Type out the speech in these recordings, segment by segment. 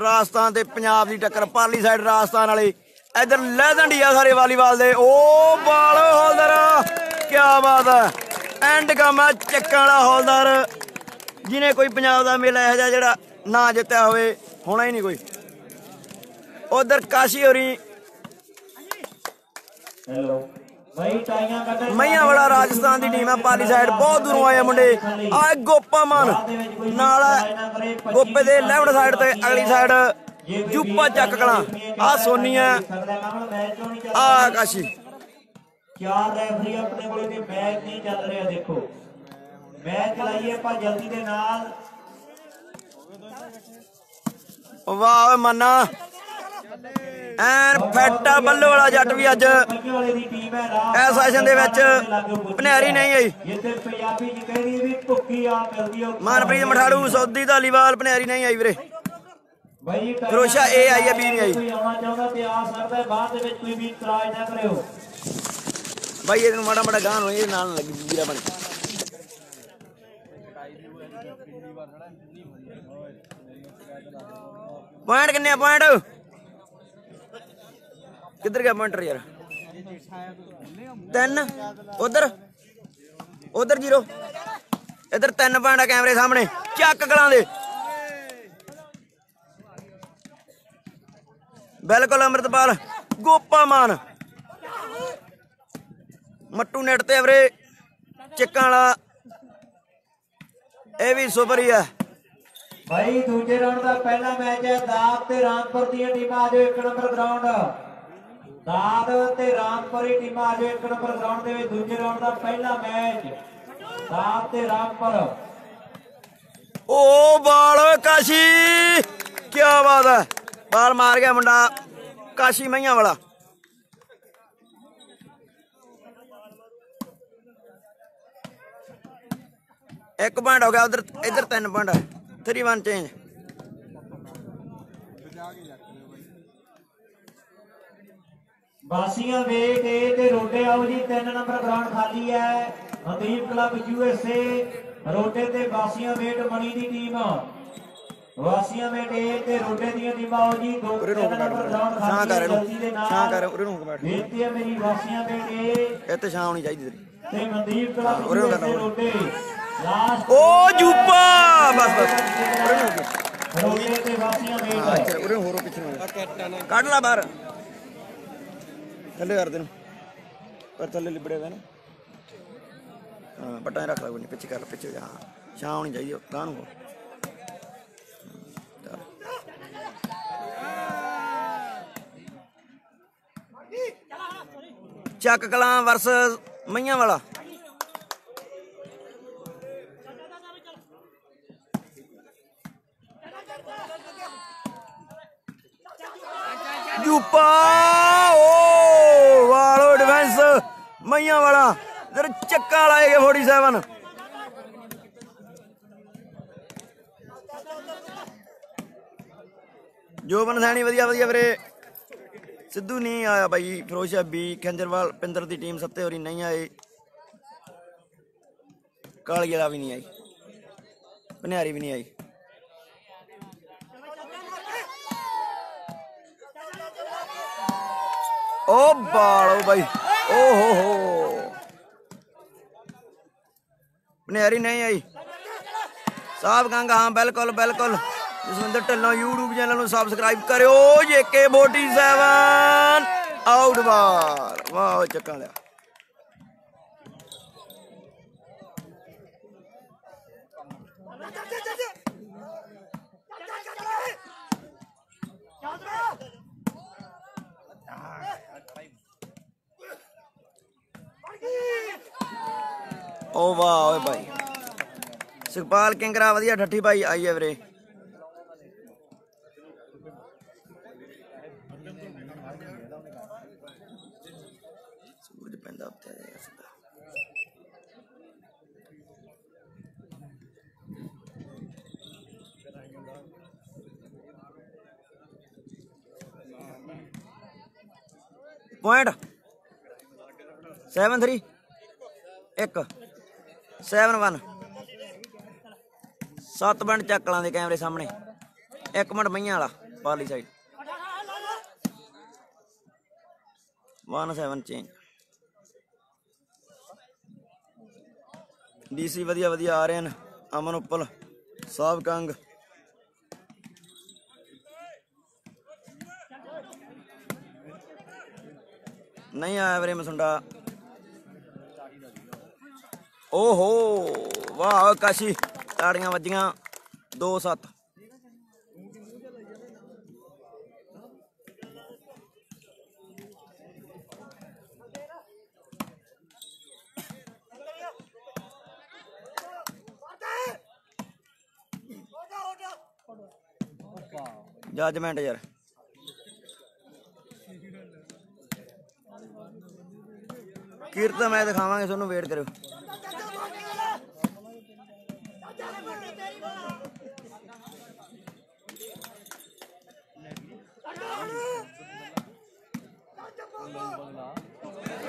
ਰਾਜਸਥਾਨ ਤੇ ਪੰਜਾਬ ਦੀ ਟੱਕਰ, ਪਰਲੀ ਸਾਈਡ ਰਾਜਸਥਾਨ ਵਾਲੇ। ਇਧਰ ਲੈਜੈਂਡ ਆ ਸਾਰੇ ਵਾਲੀਬਾਲ ਦੇ। ਉਹ ਬਾਲ ਹੌਲਦਾਰ ਕੀ ਬਾਤ ਹੈ। ਐਂਡ ਕੰਮ ਆ ਚੱਕਾਂ ਵਾਲਾ ਹੌਲਦਾਰ। ਜਿਹਨੇ ਕੋਈ ਪੰਜਾਬ ਦਾ ਮੇਲਾ ਇਹੋ ਜਿਹਾ ਜਿਹੜਾ ਨਾ ਜਿੱਤਿਆ ਹੋਵੇ, ਹੋਣਾ ਹੀ ਨਹੀਂ ਕੋਈ। ਉਧਰ ਕਾਸ਼ੀ ਹੋਰੀ। ਹੈਲੋ ਮਈਆਂ ਵਾਲਾ ਰਾਜਸਥਾਨ ਦੀ ਟੀਮ ਹੈ ਪਾਲੀ ਸਾਈਡ ਬਹੁਤ ਦੂਰੋਂ ਆਏ ਮੁੰਡੇ। ਆ ਗੋਪਾ ਮਾਨ ਨਾਲ ਗੋਪੇ ਦੇ ਲੈਫਟ ਸਾਈਡ ਤੇ ਅਗਲੀ ਸਾਈਡ ਜੁੱਪਾ ਚੱਕ ਕਲਾਂ। ਆ ਸੋਨੀਆ ਆ ਕਾਸ਼ੀ ਚਾਰ ਰੈਫਰੀ ਆਪਣੇ ਕੋਲੇ ਤੇ ਮੈਚ ਨਹੀਂ ਚੱਲ ਰਿਹਾ ਦੇਖੋ। ਮੈਚ ਚਲਾਈਏ ਆਪਾਂ ਜਲਦੀ ਦੇ ਨਾਲ। ਵਾਹ ਮੰਨਾ। ਐਨ ਫੈਟਾ ਬੱਲੋ ਵਾਲਾ ਜੱਟ ਵੀ ਅੱਜ। ਇਸ ਸੈਸ਼ਨ ਦੇ ਵਿੱਚ ਭਨਿਆਰੀ ਨਹੀਂ ਆਈ। ਮਨਪ੍ਰੀਤ ਮਠਾੜੂ ਸੌਦੀ ਧਾਲੀਵਾਲ ਭਨਿਆਰੀ ਨਹੀਂ ਆਈ ਵੀਰੇ। ਬਈ ਟਾਈਆਂ ਆਈ ਹੈ, B ਨਹੀਂ ਆਈ। ਬਾਈ ਇਹਨੂੰ ਮਾੜਾ ਮਾੜਾ ਗਾਣ ਹੋਏ ਨਾਲ ਨਾ ਲੱਗੀ ਵੀਰਾ ਬਣ ਪੁਆਇੰਟ ਕਿੰਨੇ ਆ ਪੁਆਇੰਟ ਕਿੱਧਰ ਗਿਆ ਪੁਆਇੰਟਰ ਯਾਰ? ਤਿੰਨ, ਉਧਰ। ਉਧਰ ਜ਼ੀਰੋ। ਇੱਧਰ ਤਿੰਨ ਪੁਆਇੰਟ ਆ ਕੈਮਰੇ ਸਾਹਮਣੇ। ਚੱਕ ਕਲਾਂ ਦੇ। ਬਿਲਕੁਲ ਅੰਮ੍ਰਿਤਪਾਲ। ਗੋਪਾ ਮਾਨ। ਮੱਟੂ ਨੈਟ ਤੇ ਵੀਰੇ, ਚੱਕਾਂ ਵਾਲਾ। ਇਹ ਵੀ ਸੁਪਰ ਹੀ ਹੈ ਭਾਈ, ਦੂਜੇ ਰਾਉਂਡ ਦਾ ਪਹਿਲਾ ਮੈਚ ਹੈ ਦਾਦ ਤੇ ਰਾਮਪੁਰ ਦੀਆਂ ਟੀਮਾਂ ਆ ਜਾਓ ਨੰਬਰ ਗਰਾਊਂਡ ਦਾਦ ਤੇ ਰਾਮਪੁਰ ਟੀਮਾਂ ਆ ਇੱਕ ਨੰਬਰ ਗਰਾਊਂਡ ਦੇ ਵਿੱਚ, ਦੂਜੇ ਰਾਊਂਡ ਦਾ ਪਹਿਲਾ ਮੈਚ ਦਾਦ ਤੇ ਰਾਮਪੁਰ ਓ ਬਾਲ ਓਏ ਕਾਸ਼ੀ ਕੀ ਬਾਤ ਹੈ। ਬਾਲ ਮਾਰ ਗਿਆ ਮੁੰਡਾ, ਕਾਸ਼ੀ ਮਈਆਂ ਵਾਲਾ। ਇੱਕ ਪੁਆਇੰਟ ਹੋ ਗਿਆ, ਉਧਰ ਇੱਧਰ ਤਿੰਨ ਪੁਆਇੰਟ ਹੈ। 3 1 ਚੇਂਜ ਬਾਸੀਆਂ ਵੇਟ ਏ ਤੇ ਰੋਡੇ ਆਓ ਜੀ 3 ਨੰਬਰ ਗਰਾਊਂਡ ਖਾਲੀ ਹੈ ਮਨਦੀਪ ਕਲੱਬ ਯੂਐਸਏ ਰੋਡੇ ਤੇ ਬਾਸੀਆਂ ਵੇਟ ਮਣੀ ਦੀ ਟੀਮ। ਵਾਸੀਆਂ ਵੇਟ ਏ ਤੇ ਰੋਡੇ ਦੀਆਂ ਟੀਮਾਂ ਆਓ ਜੀ ਦੋ ਉਰੇ ਨੂੰ ਤਿੰਨ ਨੰਬਰ ਗਰਾਊਂਡ ਖਾਲੀ ਹੈ ਜਲਦੀ ਦੇ ਨਾਲ। ਛਾਂ ਕਰ ਉਰੇ ਨੂੰ ਬੈਠ। ਬੇਨਤੀ ਹੈ ਮੇਰੀ ਵਾਸੀਆਂ ਵੇਟ ਏ ਇੱਥੇ ਛਾਂ ਹੋਣੀ ਚਾਹੀਦੀ ਤੇਰੀ। ਤੇ ਮਨਦੀਪ ਕਲੱਬ ਉਰੇ ਨੂੰ। ਰੋਡੇ ਲਾਸਟ ਓ ਜੂਪਾ ਬਸ ਬਸ। ਉਰੇ ਨੂੰ ਹੋ ਗਿਆ ਰੋਡੇ ਤੇ ਵਾਸੀਆਂ ਵੇਟ ਚੱਲ ਉਰੇ ਹੋਰੋ ਪਿੱਛੇ ਕੱਢ ਲੈ ਬਾਹਰ। ਥੱਲੇ ਕਰ ਦੇ ਨੂੰ ਪਰ ਥੱਲੇ ਲਿਬੜੇ ਹੋਏ ਨਾ। ਹਾਂ ਬਟਾਂ ਰੱਖ ਲੈ ਕੋਈ ਨਹੀਂ ਪਿੱਛੇ ਕਰ ਲੈ, ਪਿੱਛੇ ਜਾ। ਛਾਂ ਹੋਣੀ ਚਾਹੀਦੀ ਗਾਂ ਨੂੰ ਚੱਕ ਕਲਾਂ ਵਰਸ ਮਈਆਂ ਵਾਲਾ ਜੂਪਾ ਓ ਵਾਲੋ ਡਿਫੈਂਸ ਮਈਆਂ ਵਾਲਾ ਇਧਰ ਚੱਕਾ ਵਾਲਾ ਏ 47 ਜੋਬਨ ਸੈਣੀ, ਵਧੀਆ ਵਧੀਆ ਵੀਰੇ। ਸਿੱਧੂ ਨਹੀਂ ਆਇਆ ਬਾਈ ਫਿਰੋਸ਼ਾ ਬੀ ਖੰਜਰਵਾਲ ਪਿੰਦਰ ਦੀ ਟੀਮ ਸੱਤੇ ਹੋਰੀ ਨਹੀਂ ਆਏ। ਕਾਲੀ ਵਾਲਾ ਵੀ ਨਹੀਂ ਆਈ। ਬਨਿਆਰੀ ਵੀ ਨਹੀਂ ਆਈ। ਓ ਬਾਲੋ ਬਾਈ। ਓ ਹੋ ਹੋ। ਬਨਿਆਰੀ ਨਹੀਂ ਆਈ। ਸਾਹਬ ਗੰਗਾ, ਹਾਂ, ਬਿਲਕੁਲ ਬਿਲਕੁਲ। ਜਸਵਿੰਦਰ ਢਿੱਲੋਂ YouTube ਚੈਨਲ ਨੂੰ ਸਬਸਕ੍ਰਾਈਬ ਕਰਿਓ JK47 ਆਊਟ ਬਾਲ ਵਾਹ ਚੱਕਾਂ ਲਿਆ। ਓ ਵਾਹ ਓਏ ਭਾਈ ਸੁਖਪਾਲ ਕਿੰਗਰਾ ਵਧੀਆ, ਠੱਠੀ ਭਾਈ ਆਈ ਹੈ ਵੀਰੇ। ਸੂਰਜ ਪੈਂਦਾ ਉੱਤੇ ਜਾਏਗਾ ਸਿੱਧਾ। ਪੁਆਇੰਟ 7 3 1 7 1 ਸੱਤ ਮਿੰਟ ਚੱਕਲਾਂ ਦੇ ਕੈਮਰੇ ਸਾਹਮਣੇ। ਇੱਕ ਮਿੰਟ ਮਈਆਂ ਵਾਲਾ ਪਾਰਲੀ ਸਾਈਡ 17 ਚੇਂਜ ਡੀਸੀ ਵਧੀਆ ਵਧੀਆ ਆ ਰਹੇ ਹਨ। ਅਮਨ ਉੱਪਲ ਸਾਹਿਬ ਕੰਗ। ਨਹੀਂ ਆਇਆ ਵੀਰੇ ਮਸੁੰਡਾ। ਓਹੋ ਵਾਹ ਕਾਸ਼ੀ ਤਾੜੀਆਂ ਵੱਜੀਆਂ। 2-7 ਜਜਮੈਂਟ ਯਾਰ। ਕੀਰਤਨ ਮੈਂ ਦਿਖਾਵਾਂਗੇ ਤੁਹਾਨੂੰ ਵੇਟ ਕਰਿਓ।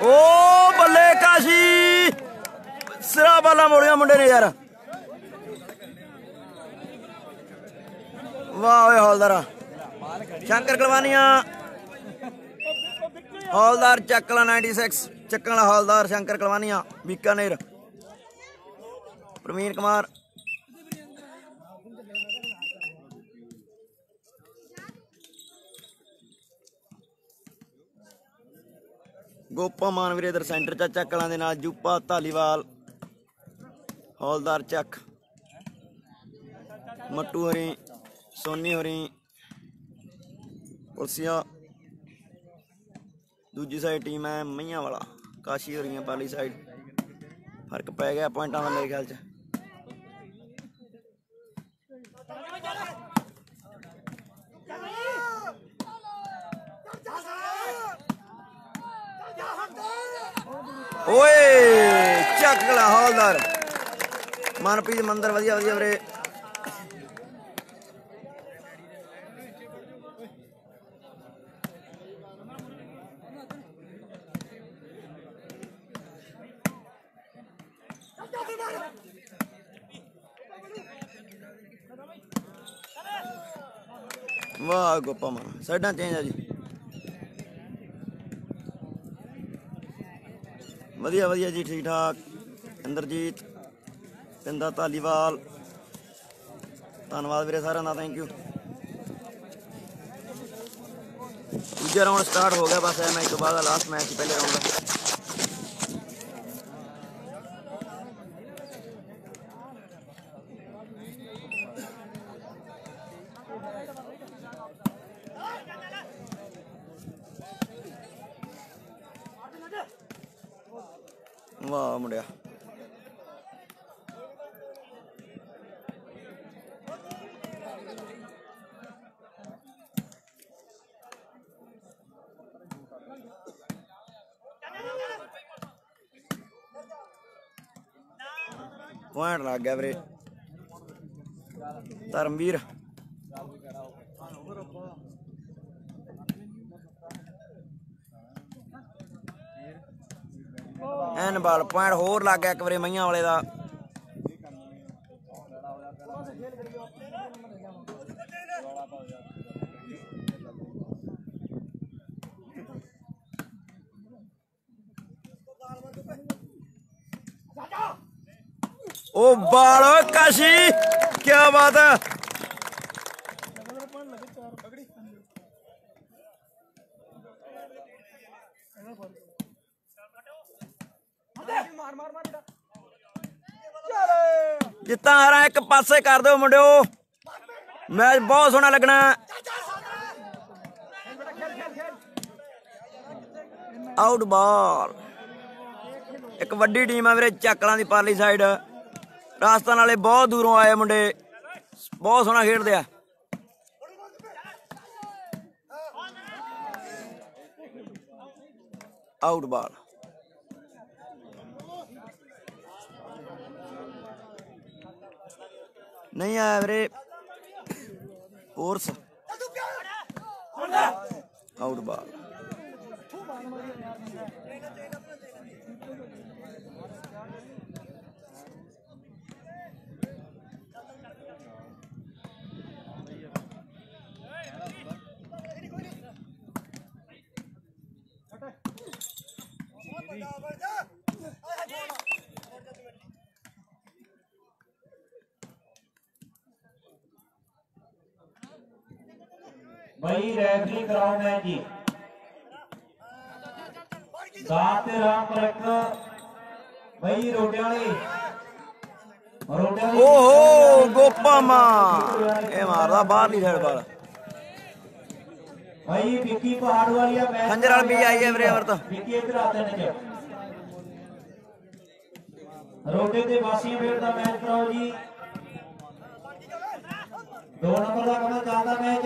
ਓ ਬੱਲੇ ਕਾਸ਼ੀ। ਸਿਰਾ ਬਾਲਾ ਮੋੜਿਆ ਮੁੰਡੇ ਨੇ ਯਾਰ। ਵਾਹ ਓਏ ਹੌਲਦਾਰਾ। ਸ਼ੰਕਰ ਕਲਵਾਨੀਆਂ। ਹੌਲਦਾਰ ਚੱਕਲਾ 96 ਚੱਕਣ ਵਾਲਾ ਹੌਲਦਾਰ ਸ਼ੰਕਰ ਕਲਵਾਨੀਆਂ। ਬੀਕਾਨੇਰ। ਪ੍ਰਵੀਨ ਕੁਮਾਰ। ਗੋਪਾ ਮਾਨਵੀਰ ਇਧਰ ਸੈਂਟਰ ਚ ਚੱਕਲਾਂ ਦੇ ਨਾਲ ਜੂਪਾ, ਧਾਲੀਵਾਲ, ਹੌਲਦਾਰ ਚੱਕ। ਮੱਟੂ ਹਰੀ, ਸੋਨੀ ਹਰੀ ਪੁਲਸੀਆ ਦੂਜੀ ਸਾਈਡ ਟੀਮ ਹੈ ਮਈਆਂ ਵਾਲਾ, ਕਾਸ਼ੀ ਹਰੀਆਂ ਪਾਲੀ ਸਾਈਡ ਫ਼ਰਕ ਪੈ ਗਿਆ ਪੁਆਇੰਟਾਂ ਦਾ ਮੇਰੇ ਖਿਆਲ ਚ। ਓਏ ਚੱਕਲਾ ਹੌਲਦਾਰ। ਮਨਪ੍ਰੀਤ ਮੰਦਰ, ਵਧੀਆ ਵਧੀਆ ਵੀਰੇ। ਵਾਹ, ਗੋਪਾ ਮਾਨ ਸਾਡਾ ਚੇਂਜ ਆ ਜੀ। ਵਧੀਆ ਵਧੀਆ ਜੀ, ਠੀਕ ਠਾਕ। ਇੰਦਰਜੀਤ, ਪਿੰਦਾ ਧਾਲੀਵਾਲ। ਧੰਨਵਾਦ ਵੀਰੇ ਸਾਰਿਆਂ ਦਾ ਥੈਂਕ ਯੂ ਦੂਜਾ ਰਾਉਂਡ ਸਟਾਰਟ ਹੋ ਗਿਆ, ਬਸ ਇਹ ਮੈਚ ਤੋਂ ਬਾਅਦ ਲਾਸਟ ਮੈਚ ਪਹਿਲੇ ਰਾਉਂਡ ਦਾ ਵਾਹ ਮੁੰਡਿਆ ਪੁਆਇੰਟ ਲੱਗ ਗਿਆ ਵੀਰੇ। ਧਰਮਵੀਰ। ਐਨ ਬਾਲ, ਪੁਆਇੰਟ ਹੋਰ ਲੱਗ ਗਿਆ ਇੱਕ ਵਾਰੀ ਮਈਆਂ ਵਾਲੇ ਦਾ। ਉਹ ਬਾਲ ਓਏ ਕਾਸ਼ੀ ਕੀ ਬਾਤ ਹੈ। ਜਿੱਤਾਂ ਹਾਰਾਂ, ਇੱਕ ਪਾਸੇ ਕਰ ਦਿਓ ਮੁੰਡਿਓ। ਮੈਚ ਬਹੁਤ ਸੋਹਣਾ ਲੱਗਣਾ ਆਊਟ ਬਾਲ ਇੱਕ ਵੱਡੀ ਟੀਮ ਆ ਵੀਰੇ ਚੱਕਲਾਂ ਦੀ ਪਾਰਲੀ ਸਾਈਡ ਰਾਜਸਥਾਨ ਵਾਲੇ ਬਹੁਤ ਦੂਰੋਂ ਆਏ ਮੁੰਡੇ। ਬਹੁਤ ਸੋਹਣਾ ਖੇਡਦੇ ਆ। ਆਊਟ ਬਾਲ ਨਹੀਂ ਆਇਆ ਵੀਰੇ। ਫੋਰਸ ਆਊਟ ਬਾਲ ਬਈ ਰੈਫਰੀ ਕਰਾਓ ਮੈਚ ਜੀ। ਦਾਤ ਤੇ ਰਾਮਪੁਰ ਇੱਕ ਬਈ ਰੋਟੇ ਵਾਲੇ। ਰੋਟੇ ਵਾਲੇ ਓਹੋ ਗੋਪਾ ਮਾਂ। ਇਹ ਮਾਰਦਾ ਬਾਹਰਲੀ ਸਾਈਡ ਬਾਲ ਭਾਈ ਵਿੱਕੀ ਪਹਾੜ ਵਾਲੀਆ ਮੈਚ ਖੰਜਰ ਵਾਲ ਵੀ ਆਈ ਹੈ ਵੀਰੇ ਅਮਰਤ। ਵਿੱਕੀ ਇਧਰ ਆ ਤਿੰਨ ਚ। ਰੋਟੇ ਤੇ ਵਾਸੀਆਂ ਵੇੜ ਦਾ ਮੈਚ ਕਰਾਓ ਜੀ। ਦੋ ਨੰਬਰ ਦਾ ਕੰਮ ਚੱਲਦਾ ਮੈਚ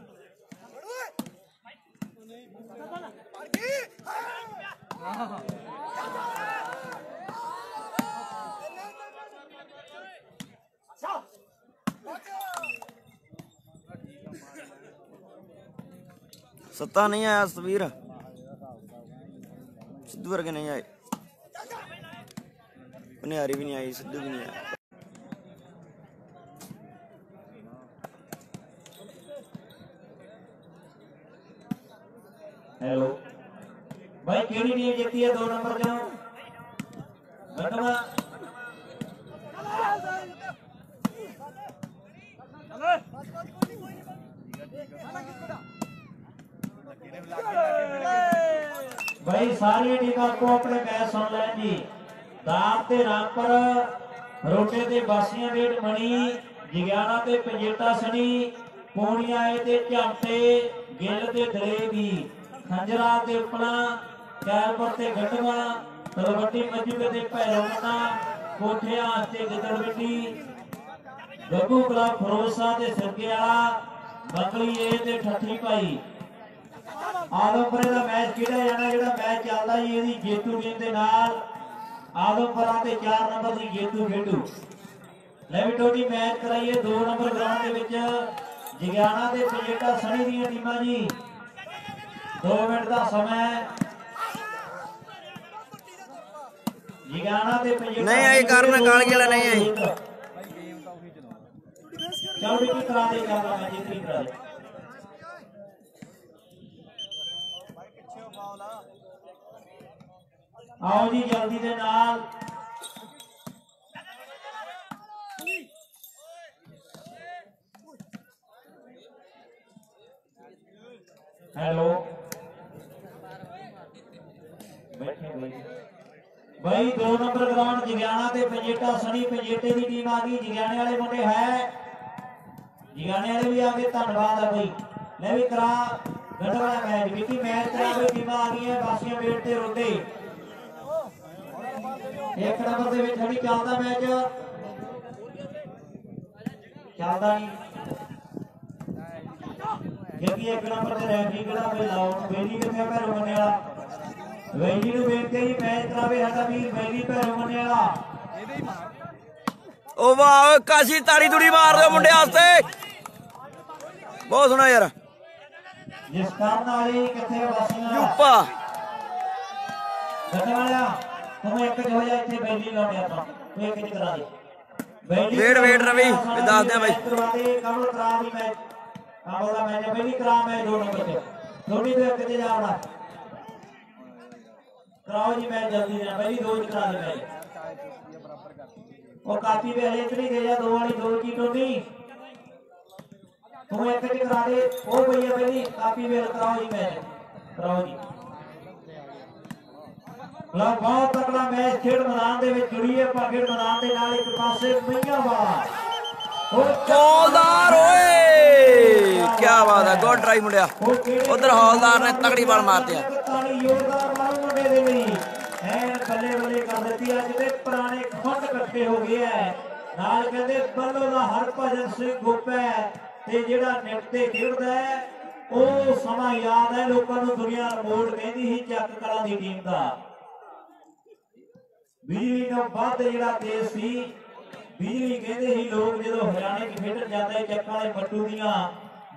ਬਾਈ ਸੱਤਾ ਨਹੀਂ ਆਇਆ ਤਸਵੀਰ ਸਿੱਧੂ ਵਰਗੇ ਨਹੀਂ ਆਏ ਪਨਿਆਰੀ ਵੀ ਨਹੀਂ ਆਈ ਸਿੱਧੂ ਵੀ ਨਹੀਂ ਆਇਆ ਹੈਲੋ ਭਾਈ ਕਿਹੜੀ ਟੀਮ ਜਿੱਤੀ ਹੈ ਦੋ ਨੰਬਰ ਤੋਂ ਬਟਵਾ ਭਾਈ ਸਾਰੀਆਂ ਟੀਮਾਂ ਕੋ ਆਪਣੇ ਮੈਚ ਸੁਣ ਲੈਣ ਜੀ ਦਾਬ ਤੇ ਰਾਮਪੁਰ ਰੋਟੇ ਤੇ ਬਾਸੀਆਂ ਵੇਟ ਮਣੀ ਜਗਿਆਣਾ ਤੇ ਪੰਜੇਟਾ ਸਣੀ ਪੋਣੀਆਂ ਤੇ ਝਾਂਟੇ ਗਿੱਲ ਤੇ ਦਲੇਵੀ ਖੰਜਰਾ ਤੇ ਉਪਣਾ ਤੇ ਗੰਡਵਾ ਤਲਵੱਟੀ ਮੱਜੂਕੇ ਤੇ ਭੈਰੋਣਾ ਕੋਠਿਆਂ ਤੇ ਗਿੱਦੜਵਿੱਟੀ ਗੱਗੂ ਕਲੱਬ ਫਰੋਸਾ ਤੇ ਸਿਰਕੇ ਵਾਲਾ ਤੇ ਠੱਠੀ ਭਾਈ। ਆਦਮਪੁਰੇ ਦਾ ਮੈਚ ਖੇਡਿਆ ਜਾਣਾ ਜਿਹੜਾ ਮੈਚ ਚੱਲਦਾ ਜੀ, ਇਹਦੀ ਜੇਤੂ ਟੀਮ ਦੇ ਨਾਲ ਆਦਮਪੁਰਾ ਤੇ 4 ਨੰਬਰ ਦੀ ਜੇਤੂ ਖੇਡੂ। ਲੈ ਵੀ ਟੋਟੀ ਮੈਚ ਕਰਾਈਏ 2 ਨੰਬਰ ਗਰਾਊਂਡ ਦੇ ਵਿੱਚ। ਜਗਿਆਣਾ ਤੇ ਪੰਜੇਟਾ ਸਣੀ ਦੀਆਂ ਟੀਮਾਂ ਜੀ। 2 ਮਿੰਟ ਦਾ ਸਮਾਂ ਹੈ। ਜਗਿਆਣਾ ਤੇ ਪੰਜੇਟਾ ਨਹੀਂ ਆਈ ਕਰਨ ਕਾਲਗੀ ਵਾਲਾ ਨਹੀਂ ਆਈ ਚੌੜੀ ਕੀ ਕਰਾ ਦੇ ਚੱਲਦਾ ਮੈਂ ਜਿੱਤੀ ਕਰਾ ਦੇ। ਆਓ ਜੀ ਜਲਦੀ ਦੇ ਨਾਲ। ਹੈਲੋ। ਬਈ। 2 ਨੰਬਰ ਗਰਾਊਂਡ ਜਗਿਆਣਾ ਤੇ ਪੰਜੇਟਾ, ਸਣੀ ਪੰਜੇਟੇ ਦੀ ਟੀਮ ਆ ਗਈ। ਜਗਿਆਣੇ ਵਾਲੇ ਮੁੰਡੇ ਹੈ। ਜਗਿਆਣੇ ਵਾਲੇ ਵੀ ਆ ਗਏ, ਧੰਨਵਾਦ ਆ ਬਈ। ਲੈ ਵੀ ਕਰਾ ਗੰਡਵਾਲਾ ਮੈਚ। ਵਿੱਕੀ ਮੈਚ ਕਰਾ ਬਈ ਟੀਮਾਂ ਆ ਗਈਆਂ ਬਾਸੀਆਂ ਵੇਟ ਤੇ ਰੋਡੇ ਇੱਕ ਨੰਬਰ ਦੇ ਵਿੱਚ ਹਣੀ ਚੱਲਦਾ ਮੈਚ। ਚੱਲਦਾ ਨਹੀਂ। ਕਿਉਂਕਿ ਇੱਕ ਨੰਬਰ ਤੇ ਰੈਫਰੀ ਕਿਹੜਾ ਬਈ ਲਾਉਣ? ਬੇਲੀ ਕਿੱਥੇ ਭੈਰੋ ਮੰਨੇ ਵਾਲਾ? ਵੈਲੀ ਨੂੰ ਵੇਖ ਕੇ ਹੀ ਮੈਚ ਕਰਾਵੇ ਸਾਡਾ ਵੀਰ ਵੈਲੀ ਭੈਰੋ ਮੰਨੇ ਵਾਲਾ। ਓ ਵਾਹ ਕਾਸ਼ੀ ਤਾੜੀ ਤੁੜੀ ਮਾਰ ਦਿਓ ਮੁੰਡੇ ਵਾਸਤੇ। ਬਹੁਤ ਸੋਹਣਾ ਯਾਰ। ਜਿਸ ਕਾਰਨ ਵਾਲੀ ਕਿੱਥੇ ਵਾਸੀਆਂ ਯੂਪਾ। ਗੱਡੇ ਵਾਲਿਆ ਤੂੰ ਇੱਕ ਜੋ ਜਾ ਇੱਥੇ ਬੈਲੀ ਲਾਉਣੇ ਆਪਾਂ। ਤੂੰ ਇੱਕ ਚ ਕਰਾ ਦੇ ਵੇਟ, ਵੇਟ ਰਵੀ, ਵੀ ਦੱਸ ਦਿਆਂ ਬਾਈ। ਕਮਲ ਕਰਾ ਦੀ ਮੈਚ ਕਮਲ ਦਾ ਮੈਚ ਬੈਲੀ ਕਰਾ ਮੈਚ ਦੋ ਨੰਬਰ ਤੇ ਥੋੜੀ ਦੇਰ ਕਿਤੇ ਜਾਵੜਾ ਕਰਾਓ ਜੀ ਮੈਚ ਜਲਦੀ ਨਾਲ ਬੈਲੀ ਦੋ ਚ ਕਰਾ ਦੇ ਮੈਚ ਉਹ ਕਾਪੀ ਵੇ ਹਲੇ ਇਤਨੀ ਦੇ ਜਾ ਦੋ ਵਾਲੀ ਦੋ ਕੀ ਟੋਨੀ ਤੂੰ ਇੱਕ ਚ ਕਰਾ ਦੇ। ਉਹ ਭਈਆ ਬੈਲੀ ਕਾਪੀ ਵੇ ਕਰਾਓ ਜੀ ਮੈਚ ਕਰਾਓ ਜੀ। ਲਾ ਬਹੁਤ ਤਕੜਾ ਮੈਚ ਖੇਡ ਮੈਦਾਨ ਦੇ ਵਿੱਚ ਜੁੜੀ ਹੈ ਭਾਗੜ ਮੈਦਾਨ ਦੇ ਨਾਲ ਇੱਕ ਪਾਸੇ ਮਈਆਂ ਵਾਲਾ ਹੌਲਦਾਰ ਓਏ! ਕੀ ਬਾਤ ਹੈ। ਗੁੱਡ ਟਰਾਈ ਮੁੰਡਿਆ। ਉਧਰ ਹੌਲਦਾਰ ਨੇ ਤਗੜੀ ਬਾਲ ਮਾਰਤੀ ਆ। ਤਾਲੀ ਦੇ ਲਈ। ਐਨ ਬੱਲੇ ਬੱਲੇ ਕਰ ਦਿੱਤੀ। ਅੱਜ ਤੇ ਪੁਰਾਣੇ ਖੁੰਡ ਇਕੱਠੇ ਹੋ ਗਏ ਐ। ਨਾਲ ਕਹਿੰਦੇ, ਬੱਲੋ ਦਾ ਹਰਭਜਨ ਸਿੰਘ ਗੋਪੈ ਤੇ ਜਿਹੜਾ ਨਿਫਤੇ ਖੇਡਦਾ ਹੈ ਉਹ ਸਮਾਂ ਯਾਦ ਹੈ ਲੋਕਾਂ ਨੂੰ ਦੁਨੀਆ ਰਿਮੋਟ ਕਹਿੰਦੀ ਸੀ ਚੱਕ ਕਲਾਂ ਦੀ ਟੀਮ ਦਾ। ਬਿਜਲੀ ਤੋਂ ਵੱਧ ਜਿਹੜਾ ਤੇਜ਼ ਸੀ, ਬਿਜਲੀ ਕਹਿੰਦੇ ਸੀ ਲੋਕ ਜਦੋਂ ਹਰਿਆਣੇ 'ਚ ਖੇਡਣ ਜਾਂਦੇ ਚੱਕਾਂ ਵਾਲੇ ਮੱਟੂ ਦੀਆਂ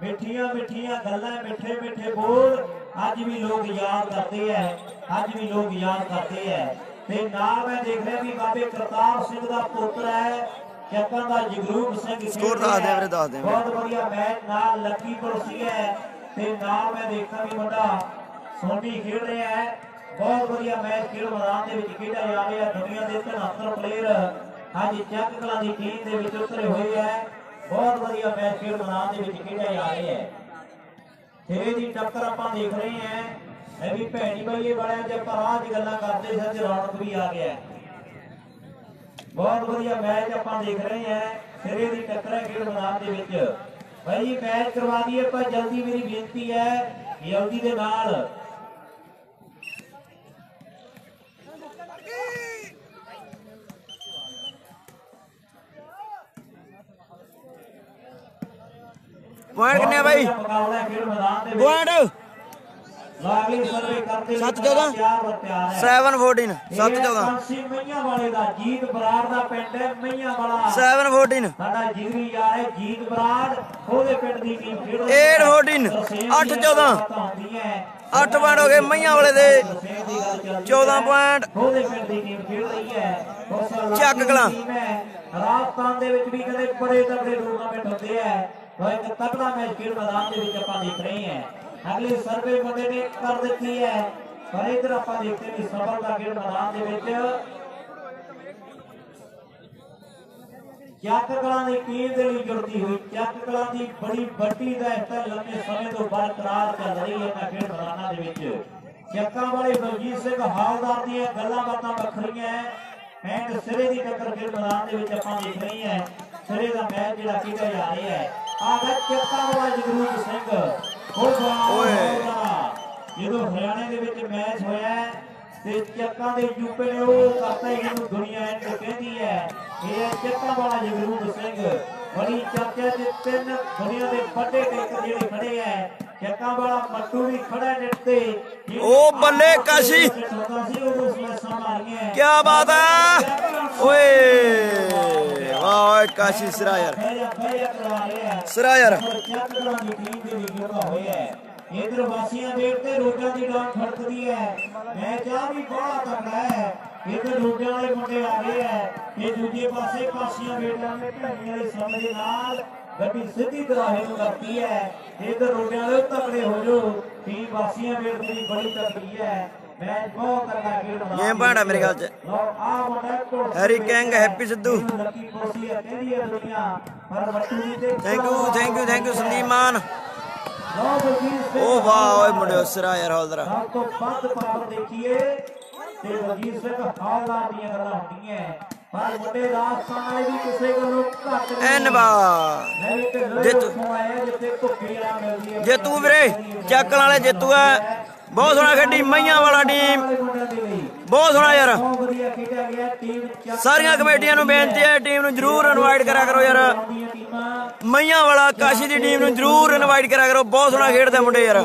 ਮਿੱਠੀਆਂ ਮਿੱਠੀਆਂ ਗੱਲਾਂ ਮਿੱਠੇ ਮਿੱਠੇ ਬੋਲ ਅੱਜ ਵੀ ਲੋਕ ਯਾਦ ਕਰਦੇ ਐ ਅੱਜ ਵੀ ਲੋਕ ਯਾਦ ਕਰਦੇ ਐ। ਤੇ ਨਾਲ ਮੈਂ ਦੇਖ ਰਿਹਾ ਵੀ ਬਾਬੇ ਕਰਤਾਰ ਸਿੰਘ ਦਾ ਪੁੱਤਰ ਹੈ ਚੱਕਾਂ ਦਾ ਜਗਰੂਪ ਸਿੰਘ ਸਕੋਰ ਦੱਸ ਦੇ ਹੈ। ਵੀਰੇ, ਦੱਸ ਦੇ। ਬਹੁਤ ਵਧੀਆ ਮੈਚ ਨਾਲ ਲੱਕੀ ਪੁਲਸੀ ਹੈ ਤੇ ਨਾਲ ਮੈਂ ਦੇਖਾਂ ਵੀ ਮੁੰਡਾ ਸੋਨੀ ਖੇਡ ਰਿਹਾ ਹੈ ਬਹੁਤ ਵਧੀਆ ਮੈਚ ਖੇਡ ਮੈਦਾਨ ਦੇ ਵਿੱਚ ਖੇਡਿਆ ਜਾ ਰਿਹਾ। ਦੁਨੀਆ ਦੇ 73 ਪਲੇਅਰ ਅੱਜ ਚੱਕ ਕਲਾਂ ਦੀ ਟੀਮ ਦੇ ਵਿੱਚ ਉਤਰੇ ਹੋਏ ਹੈ ਬਹੁਤ ਵਧੀਆ ਮੈਚ ਖੇਡ ਮੈਦਾਨ ਦੇ ਵਿੱਚ ਖੇਡਿਆ ਜਾ ਰਿਹਾ ਹੈ ਸਿਰੇ ਦੀ ਟੱਕਰ ਆਪਾਂ ਦੇਖ ਰਹੇ ਹਾਂ। ਇਹ ਵੀ ਭੈਣੀ ਬਈਏ ਵਾਲਿਆਂ ਜੇ ਆਪਾਂ ਰਾਹ ਦੀ ਗੱਲਾਂ ਕਰਦੇ ਸੀ ਰੌਣਕ ਵੀ ਆ ਗਿਆ ਬਹੁਤ ਵਧੀਆ ਮੈਚ ਆਪਾਂ ਦੇਖ ਰਹੇ ਹਾਂ। ਸਿਰੇ ਦੀ ਟੱਕਰ ਹੈ ਖੇਡ ਮੈਦਾਨ ਦੇ ਵਿੱਚ। ਭਾਈ ਮੈਚ ਕਰਵਾ ਦਈਏ ਪਰ ਜਲਦੀ ਮੇਰੀ ਬੇਨਤੀ ਹੈ। ਜਲਦੀ ਦੇ ਨਾਲ ਪੁਆਇੰਟ ਕਿੰਨੇ ਆ ਬਾਈ ਪੁਆਇੰਟ ਲਾਗਲੀ ਸਰਵੇ ਕਰਦੇ ਸੱਤ ਚੌਦਾਂ? ਤਿਆਰ ਬਰ ਤਿਆਰ ਹੈ 7 14 7 14 ਮਈਆਂ ਵਾਲੇ ਦਾ ਜੀਤ ਬਰਾੜ ਦਾ ਪਿੰਡ ਹੈ ਮਈਆਂ ਵਾਲਾ 7 14 ਸਾਡਾ ਜਿਗਰੀ ਯਾਰ ਹੈ ਜੀਤ ਬਰਾੜ ਉਹਦੇ ਪਿੰਡ ਦੀ ਟੀਮ ਖੇਡ ਰਹੀ Eight ਅੱਠ ਚੌਦਾਂ। ਬਾਤਾਂ 8 ਪੁਆਇੰਟ ਹੋ ਗਏ ਮਈਆਂ ਵਾਲੇ ਦੇ ਤਰਸੇਮ 14 ਪੁਆਇੰਟ। ਉਹਦੇ ਪਿੰਡ ਦੀ ਟੀਮ ਖੇਡ ਰਹੀ ਹੈ ਚੱਕ ਕਲਾਂ। ਰਾਜਸਥਾਨ ਦੇ ਵਿੱਚ ਵੀ ਕਦੇ ਬੜੇ ਤਗੜੇ ਟੂਰਨਾਮੈਂਟ ਹੁੰਦੇ ਆ ਉਹ ਇੱਕ ਤਗੜਾ ਮੈਚ ਖੇਡ ਮੈਦਾਨ ਦੇ ਵਿੱਚ ਆਪਾਂ ਦੇਖ ਰਹੇ ਹਾਂ। ਅਗਲੀ ਸਰਵੇ ਬੰਦੇ ਨੇ ਕਰ ਦਿੱਤੀ ਹੈ। ਪਰ ਇਧਰ ਆਪਾਂ ਦੇਖਦੇ ਵੀ ਸਫਲ ਖੇਡ ਮੈਦਾਨ ਦੇ ਵਿੱਚ ਚੱਕ ਕਲਾਂ ਦੀ ਟੀਮ ਦੇ ਲਈ ਜੁੜਦੀ ਹੋਈ ਚੱਕ ਕਲਾਂ ਦੀ ਬੜੀ ਵੱਡੀ ਦਾ ਲੰਮੇ ਸਮੇਂ ਤੋਂ ਬਰਕਰਾਰ ਚੱਲ ਰਹੀ ਹੈ ਇਹਨਾਂ ਖੇਡ ਮੈਦਾਨਾਂ ਦੇ ਵਿੱਚ। ਚੱਕਾਂ ਵਾਲੇ ਬਲਜੀਤ ਸਿੰਘ ਹਾਲਦਾਰ ਦੀਆਂ ਗੱਲਾਂ ਬਾਤਾਂ ਵੱਖਰੀਆਂ ਹੈ। ਐਂਡ ਸਿਰੇ ਦੀ ਟੱਕਰ ਖੇਡ ਮੈਦਾਨ ਦੇ ਵਿੱਚ ਆਪਾਂ ਦੇਖ ਰਹੇ ਹਾਂ। ਸਿਰੇ ਦਾ ਮੈਚ ਜਿਹੜਾ ਕੀਤਾ ਜਾ ਰਿਹਾ ਹੈ। ਆਗਾ ਚੱਕਾਂ ਵਾਲਾ ਜਗਰੂਪ ਸਿੰਘ। ਉਹ ਓਏ। ਜਦੋਂ ਹਰਿਆਣੇ ਦੇ ਵਿੱਚ ਮੈਚ ਹੋਇਆ ਤੇ ਚੱਕਾਂ ਦੇ ਯੂਪੀ ਨੇ ਉਹ ਕਰਤਾ ਇਹਨੂੰ ਦੁਨੀਆ ਐਂਡ ਕਹਿੰਦੀ ਹੈ। ਇਹ ਚੱਕਾਂ ਵਾਲਾ ਜਗਰੂਪ ਸਿੰਘ। ਬੜੀ ਚਰਚਾ ਚ ਤਿੰਨ ਦੁਨੀਆ ਦੇ ਵੱਡੇ ਟੇਕਰ ਜਿਹੜੇ ਖੜੇ ਹੈ ਚੱਕਾਂ ਵਾਲਾ ਮੱਟੂ ਵੀ ਖੜਾ ਨੇਟ ਤੇ। ਓ ਬੱਲੇ ਕਾਸ਼ੀ। ਕੀ ਬਾਤ ਹੈ ਓਏ ਵਾਹ ਓਏ ਕਾਸ਼ੀ ਸਿਰਾ ਯਾਰ ਫੇਰ ਫੇਰ ਕਰਵਾ ਰਿਹਾ ਸਿਰਾ ਯਾਰ ਚੱਕਰਾਂ ਦੀ ਟੀਮ ਦੇ ਲਈ ਜੁੜਾ ਹੋਇਆ ਹੈ ਇਧਰ ਵਾਸੀਆਂ ਦੇ ਉੱਤੇ ਰੋਡਾਂ ਦੀ ਡਾਂਗ ਖੜਕਦੀ ਹੈ ਮੈਂ ਚਾਹ ਵੀ ਬੜਾ ਤਕੜਾ ਹੈ ਇਧਰ ਰੋਡਾਂ ਵਾਲੇ ਮੁੰਡੇ ਆ ਗਏ ਹੈ ਇਹ ਦੂਜੇ ਪਾਸੇ ਪਾਸੀਆਂ ਵੇਟਾਂ ਦੇ ਭੈਣੀ ਵਾਲੇ ਸਮੇਂ ਦੇ ਨਾਲ ਗੱਡੀ ਸਿੱਧੀ ਦਰਾਹੇ ਨੂੰ ਕਰਦੀ ਹੈ ਇਧਰ ਰੋਡਾਂ ਵਾਲੇ ਤਕੜੇ ਹੋ ਜੋ ਟੀਮ ਵਾਸੀਆਂ ਵੇਟ ਦੀ ਬੜੀ ਤਕੜੀ ਹੈ। Point ਹੈ ਮੇਰੇ ਖਿਆਲ ਚ। ਕੋਲ Harry King, Happy Sidhu. Ji ਦੇ thank you thank you thank you Sandeep Mann ਓ ਵਾਹ ਓਏ ਮੁੰਡਿਓ ਸਿਰਾ ਯਾਰ ਹੌਲਦਰਾ ਤੋਂ ਦੇਖੀਏ ਤੇ ਬਲਜੀਤ ਸਿੰਘ ਹਾਲਦਾਰ ਦੀਆਂ ਗੱਲਾਂ ਹੁੰਦੀਆਂ ਪਰ ਮੁੰਡੇ ਰਾਜਸਥਾਨ ਵਾਲੇ ਵੀ ਕਿਸੇ ਗੱਲੋਂ ਘੱਟ ਨਹੀਂ। ਐਨ ਬਾ ਮੈਂ ਵੀ ਢਿੱਲੋਂ ਹੀ ਜੇਤੂ। ਉੱਥੋਂ ਆਇਆ ਜਿੱਥੇ ਧੁੱਪੀ ਆ ਮਿਲਦੀ ਹੈ। ਜੇਤੂ ਵੀਰੇ ਚੱਕਣ ਵਾਲੇ ਜੇਤੂ ਆ ਬਹੁਤ ਸੋਹਣਾ ਖੇਡੀ ਮਈਆਂ ਵਾਲਾ ਟੀਮ ਬਹੁਤ ਸੋਹਣਾ ਯਾਰ। ਸਾਰੀਆਂ ਕਮੇਟੀਆਂ ਨੂੰ ਬੇਨਤੀ ਹੈ ਟੀਮ ਨੂੰ ਜਰੂਰ ਇਨਵਾਈਟ ਕਰਿਆ ਕਰੋ ਯਾਰ। ਦੀਆਂ ਮਈਆਂ ਵਾਲਾ ਕਾਸ਼ੀ ਦੀ ਟੀਮ ਨੂੰ ਜਰੂਰ ਇਨਵਾਈਟ ਕਰਿਆ ਕਰੋ। ਬਹੁਤ ਸੋਹਣਾ ਖੇਡਦੇ ਮੁੰਡੇ ਯਾਰ।